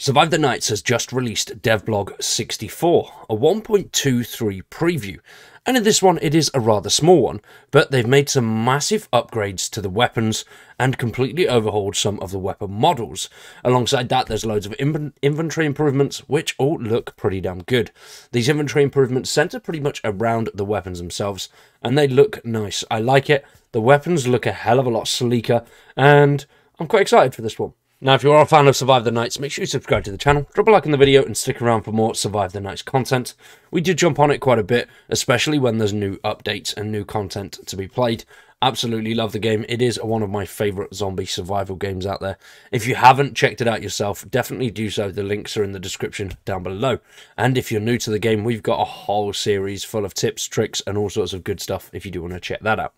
Survive the Nights has just released Devblog 64, a 1.23 preview, and in this one it is a rather small one, but they've made some massive upgrades to the weapons and completely overhauled some of the weapon models. Alongside that there's loads of inventory improvements which all look pretty damn good. These inventory improvements centre pretty much around the weapons themselves and they look nice. I like it. The weapons look a hell of a lot sleeker and I'm quite excited for this one. Now, if you are a fan of Survive the Nights, make sure you subscribe to the channel, drop a like in the video, and stick around for more Survive the Nights content. We do jump on it quite a bit, especially when there's new updates and new content to be played. Absolutely love the game. It is one of my favourite zombie survival games out there. If you haven't checked it out yourself, definitely do so. The links are in the description down below. And if you're new to the game, we've got a whole series full of tips, tricks, and all sorts of good stuff if you do want to check that out.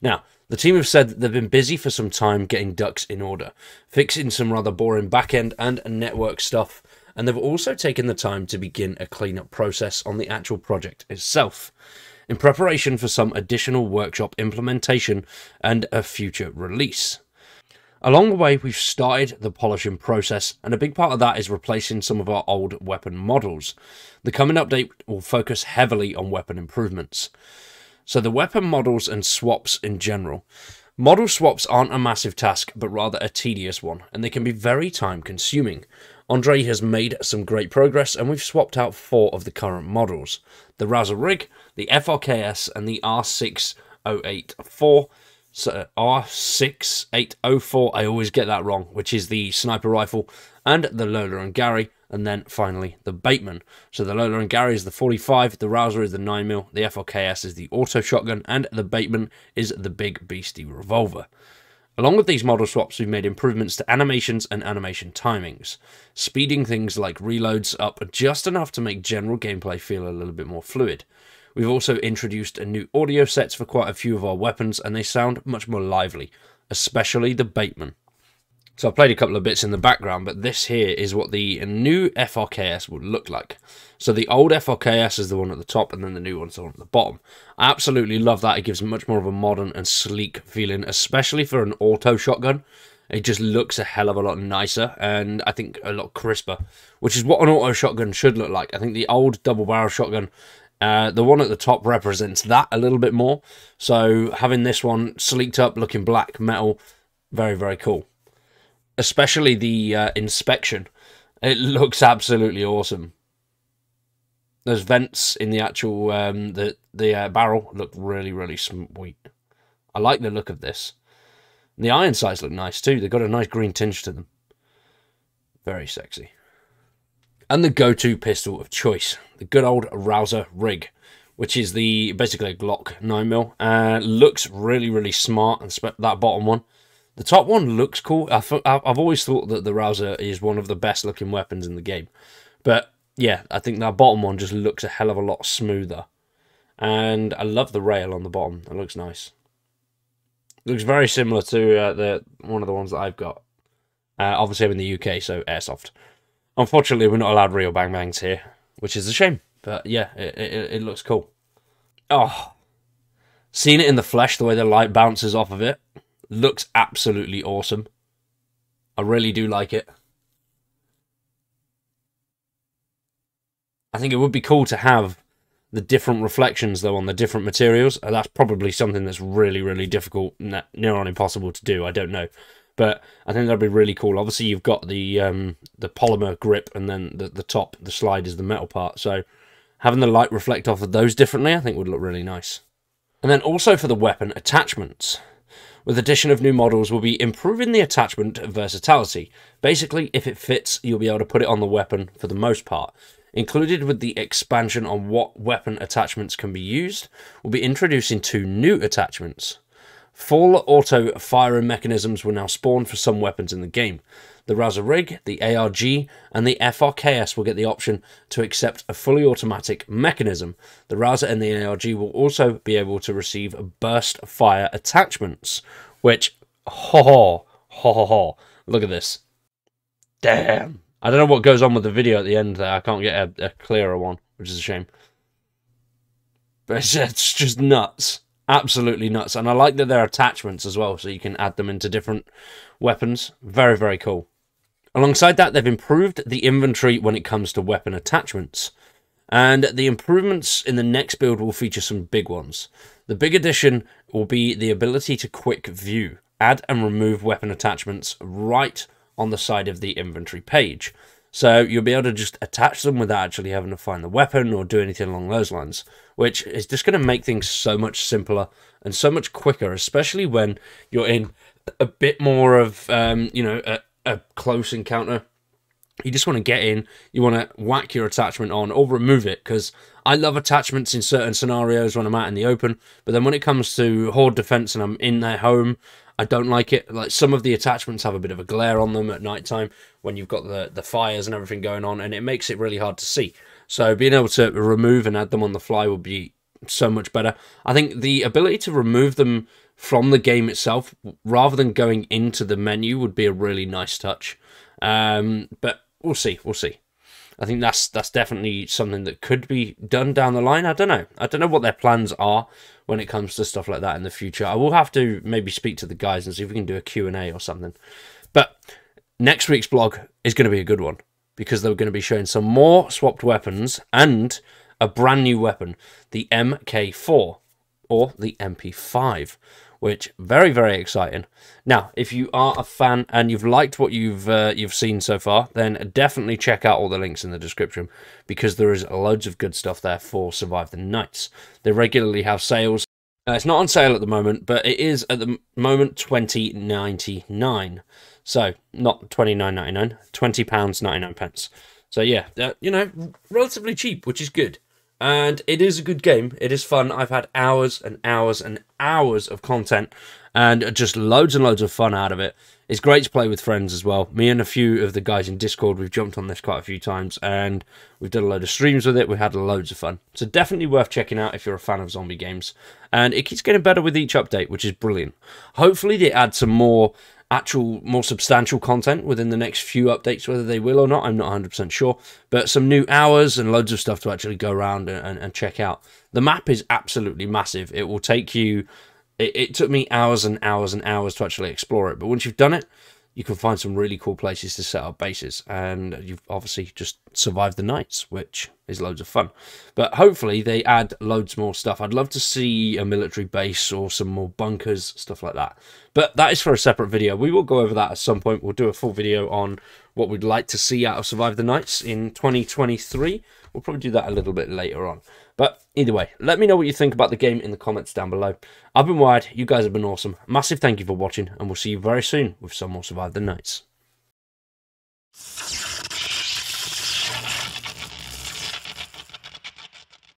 Now, the team have said that they've been busy for some time getting ducks in order, fixing some rather boring backend and network stuff, and they've also taken the time to begin a cleanup process on the actual project itself, in preparation for some additional workshop implementation and a future release. Along the way, we've started the polishing process, and a big part of that is replacing some of our old weapon models. The coming update will focus heavily on weapon improvements. So the weapon models and swaps in general. Model swaps aren't a massive task, but rather a tedious one, and they can be very time consuming. Andre has made some great progress, and we've swapped out four of the current models the Rouser Rig, the FRKS, and the R6084. So R6804, I always get that wrong, which is the sniper rifle, and the Lola and Gary, and then finally the Bateman. So the Lola and Gary is the 45, the Rouser is the 9mm, the FRKS is the auto shotgun, and the Bateman is the big beastie revolver. Along with these model swaps, we've made improvements to animations and animation timings, speeding things like reloads up just enough to make general gameplay feel a little bit more fluid. We've also introduced a new audio sets for quite a few of our weapons, and they sound much more lively, especially the Bateman. So I played a couple of bits in the background, but this here is what the new FRKS would look like. So the old FRKS is the one at the top, and then the new one's the one at the bottom. I absolutely love that. It gives much more of a modern and sleek feeling, especially for an auto shotgun. It just looks a hell of a lot nicer, and I think a lot crisper, which is what an auto shotgun should look like. I think the old double barrel shotgun uh, the one at the top represents that a little bit more. So having this one sleeked up, looking black metal, very, very cool especially the uh, inspection. It looks absolutely awesome. Those vents in the actual um, the the uh, barrel look really really sweet. I like the look of this. And the iron sights look nice too. They've got a nice green tinge to them. Very sexy. And the go-to pistol of choice, the good old Rouser Rig, which is the basically a Glock 9mm. Uh, looks really really smart, and that bottom one the top one looks cool. I have always thought that the Rouser is one of the best looking weapons in the game. But yeah, I think that bottom one just looks a hell of a lot smoother. And I love the rail on the bottom. It looks nice. Looks very similar to uh, the one of the ones that I've got. Uh, obviously, I'm in the UK, so airsoft. Unfortunately, we're not allowed real bang bangs here, which is a shame. But yeah, it, it, it looks cool. Oh, seeing it in the flesh, the way the light bounces off of it, Looks absolutely awesome. I really do like it. I think it would be cool to have the different reflections though on the different materials. Uh, that's probably something that's really, really difficult, near on impossible to do. I don't know, but I think that'd be really cool. Obviously, you've got the um, the polymer grip, and then the the top, the slide is the metal part. So having the light reflect off of those differently, I think would look really nice. And then also for the weapon attachments with addition of new models we'll be improving the attachment versatility. Basically, if it fits, you'll be able to put it on the weapon for the most part. Included with the expansion on what weapon attachments can be used, we'll be introducing two new attachments. Full auto firing mechanisms will now spawn for some weapons in the game. The Rouser Rig, the ARG, and the FRKS will get the option to accept a fully automatic mechanism. The Rouser and the ARG will also be able to receive burst fire attachments, which, ho ho, ho ho ho, look at this. Damn. I don't know what goes on with the video at the end there. I can't get a, a clearer one, which is a shame. But it's, it's just nuts absolutely nuts. And I like that they're attachments as well, so you can add them into different weapons. Very, very cool. Alongside that, they've improved the inventory when it comes to weapon attachments. And the improvements in the next build will feature some big ones. The big addition will be the ability to quick view, add and remove weapon attachments right on the side of the inventory page. So you'll be able to just attach them without actually having to find the weapon or do anything along those lines, which is just going to make things so much simpler and so much quicker, especially when you're in a bit more of, um, you know, a, a close encounter. You just want to get in, you want to whack your attachment on or remove it because I love attachments in certain scenarios when I'm out in the open, but then when it comes to horde defense and I'm in their home, I don't like it. Like some of the attachments have a bit of a glare on them at night time when you've got the, the fires and everything going on, and it makes it really hard to see. So being able to remove and add them on the fly would be so much better. I think the ability to remove them from the game itself rather than going into the menu would be a really nice touch. Um, but we'll see. We'll see. I think that's that's definitely something that could be done down the line. I don't know. I don't know what their plans are when it comes to stuff like that in the future. I will have to maybe speak to the guys and see if we can do a Q&A or something. But next week's blog is going to be a good one because they're going to be showing some more swapped weapons and a brand new weapon, the MK4 or the MP5 which very very exciting. Now, if you are a fan and you've liked what you've uh, you've seen so far, then definitely check out all the links in the description because there is loads of good stuff there for Survive the Nights. They regularly have sales. Uh, it's not on sale at the moment, but it is at the moment twenty ninety nine. So not twenty nine ninety nine, twenty pounds ninety nine pence. So yeah, uh, you know, relatively cheap, which is good and it is a good game. It is fun. I've had hours and hours and hours of content and just loads and loads of fun out of it. It's great to play with friends as well. Me and a few of the guys in Discord, we've jumped on this quite a few times and we've done a load of streams with it. We had loads of fun. So definitely worth checking out if you're a fan of zombie games. And it keeps getting better with each update, which is brilliant. Hopefully they add some more actual more substantial content within the next few updates. Whether they will or not, I'm not 100% sure. But some new hours and loads of stuff to actually go around and, and, and check out. The map is absolutely massive. It will take you. It, it took me hours and hours and hours to actually explore it. But once you've done it, you can find some really cool places to set up bases and you've obviously just survived the nights which is loads of fun. But hopefully they add loads more stuff. I'd love to see a military base or some more bunkers stuff like that. But that is for a separate video. We will go over that at some point. We'll do a full video on what we'd like to see out of survive the nights in 2023 we'll probably do that a little bit later on but either way, let me know what you think about the game in the comments down below. I've been Wired, you guys have been awesome. Massive thank you for watching, and we'll see you very soon with some more Survive the Nights.